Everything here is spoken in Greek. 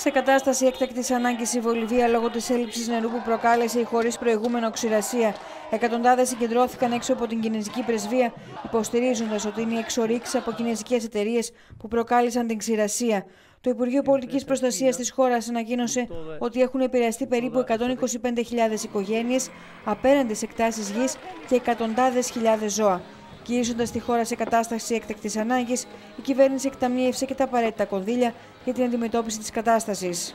Σε κατάσταση έκτακτης ανάγκης η Βολιβία λόγω της έλλειψης νερού που προκάλεσε η χωρίς προηγούμενο ξηρασία. Εκατοντάδες συγκεντρώθηκαν έξω από την Κινέζικη πρεσβεία, υποστηρίζοντας ότι είναι οι εξορίξεις από κινέζικες εταιρείες που προκάλεσαν την ξηρασία. Το Υπουργείο Πολιτικής Προστασίας της χώρας ανακοίνωσε ότι έχουν επηρεαστεί περίπου 125.000 οικογένειες, απέναντι σε εκτάσεις γης και εκατοντάδες χιλιάδες ζώα. Κυρίζοντα τη χώρα σε κατάσταση έκτακτης ανάγκης, η κυβέρνηση εκταμείευσε και τα απαραίτητα κονδύλια για την αντιμετώπιση της κατάστασης.